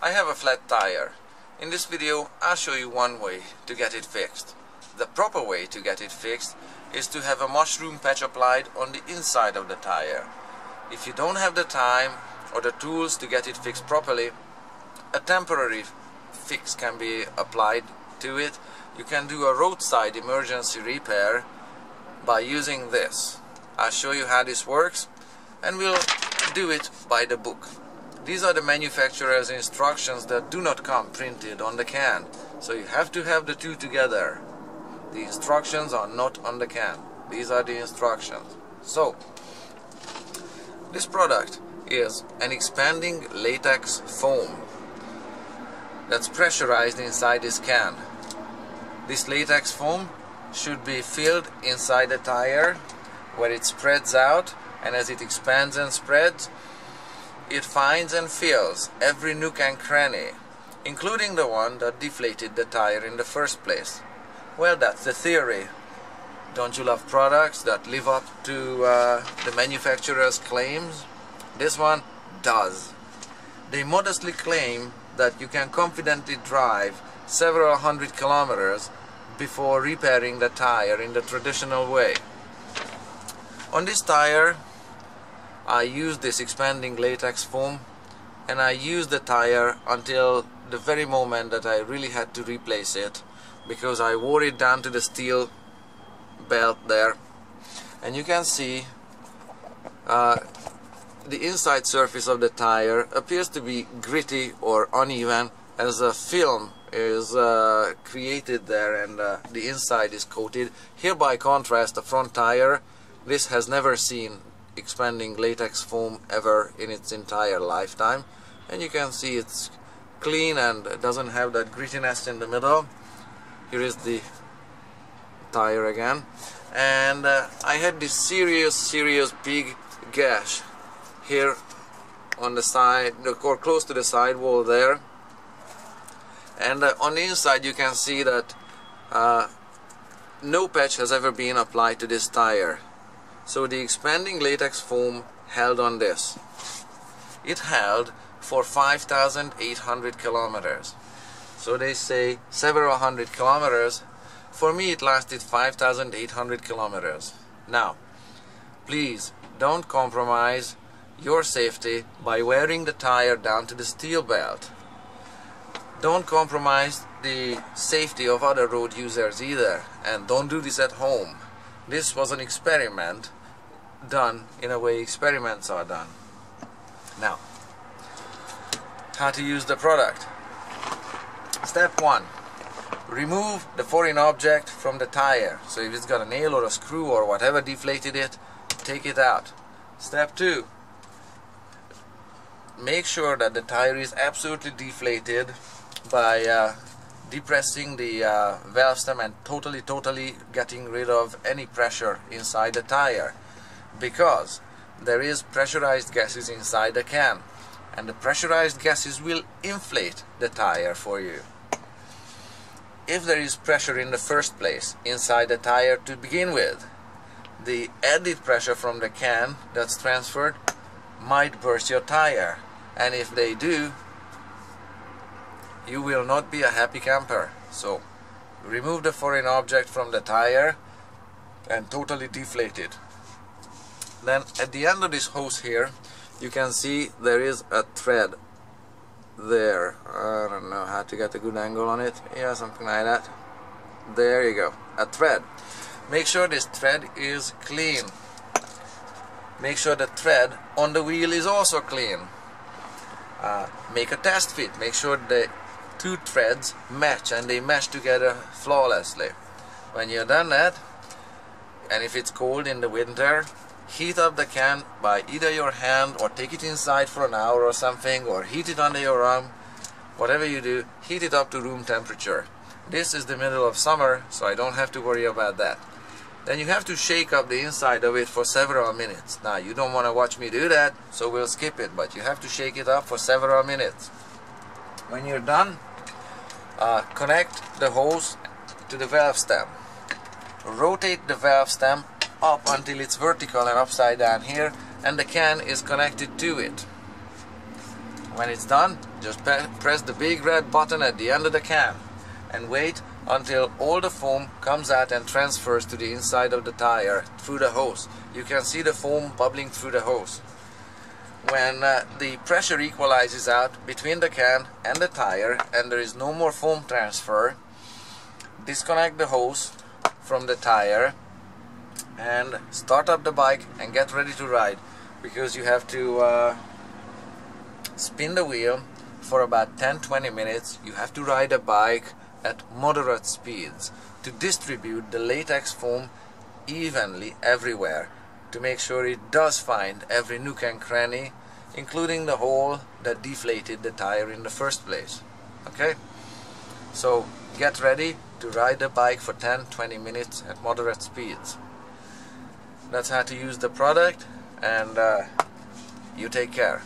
I have a flat tire. In this video I'll show you one way to get it fixed. The proper way to get it fixed is to have a mushroom patch applied on the inside of the tire. If you don't have the time or the tools to get it fixed properly, a temporary fix can be applied to it. You can do a roadside emergency repair by using this. I'll show you how this works and we'll do it by the book. These are the manufacturer's instructions that do not come printed on the can. So you have to have the two together. The instructions are not on the can. These are the instructions. So, this product is an expanding latex foam that's pressurized inside this can. This latex foam should be filled inside the tire where it spreads out and as it expands and spreads it finds and fills every nook and cranny, including the one that deflated the tire in the first place. Well, that's the theory. Don't you love products that live up to uh, the manufacturer's claims? This one does. They modestly claim that you can confidently drive several hundred kilometers before repairing the tire in the traditional way. On this tire, I used this expanding latex foam and I used the tire until the very moment that I really had to replace it because I wore it down to the steel belt there and you can see uh, the inside surface of the tire appears to be gritty or uneven as a film is uh, created there and uh, the inside is coated. Here by contrast the front tire this has never seen expanding latex foam ever in its entire lifetime. And you can see it's clean and doesn't have that grittiness in the middle. Here is the tire again. And uh, I had this serious serious big gash here on the side or close to the sidewall there. And uh, on the inside you can see that uh, no patch has ever been applied to this tire so the expanding latex foam held on this. It held for 5,800 kilometers. So they say several hundred kilometers. For me it lasted 5,800 kilometers. Now, please don't compromise your safety by wearing the tire down to the steel belt. Don't compromise the safety of other road users either and don't do this at home. This was an experiment done in a way experiments are done. Now, how to use the product. Step 1. Remove the foreign object from the tire. So if it's got a nail or a screw or whatever deflated it, take it out. Step 2. Make sure that the tire is absolutely deflated by uh, depressing the uh, valve stem and totally totally getting rid of any pressure inside the tire because there is pressurized gases inside the can and the pressurized gases will inflate the tire for you. If there is pressure in the first place inside the tire to begin with, the added pressure from the can that's transferred might burst your tire and if they do you will not be a happy camper so remove the foreign object from the tire and totally deflate it then at the end of this hose here you can see there is a thread there. I don't know how to get a good angle on it. Yeah something like that. There you go. A thread. Make sure this thread is clean. Make sure the thread on the wheel is also clean. Uh, make a test fit. Make sure the two threads match and they mesh together flawlessly. When you're done that and if it's cold in the winter heat up the can by either your hand or take it inside for an hour or something or heat it under your arm. Whatever you do heat it up to room temperature. This is the middle of summer so I don't have to worry about that. Then you have to shake up the inside of it for several minutes. Now you don't want to watch me do that so we'll skip it but you have to shake it up for several minutes. When you're done uh, connect the hose to the valve stem. Rotate the valve stem up until it's vertical and upside down here and the can is connected to it. When it's done, just press the big red button at the end of the can and wait until all the foam comes out and transfers to the inside of the tire through the hose. You can see the foam bubbling through the hose. When uh, the pressure equalizes out between the can and the tire and there is no more foam transfer, disconnect the hose from the tire and start up the bike and get ready to ride because you have to uh, spin the wheel for about 10-20 minutes. You have to ride a bike at moderate speeds to distribute the latex foam evenly everywhere to make sure it does find every nook and cranny including the hole that deflated the tire in the first place. Okay? So get ready to ride the bike for 10-20 minutes at moderate speeds that's how to use the product and uh, you take care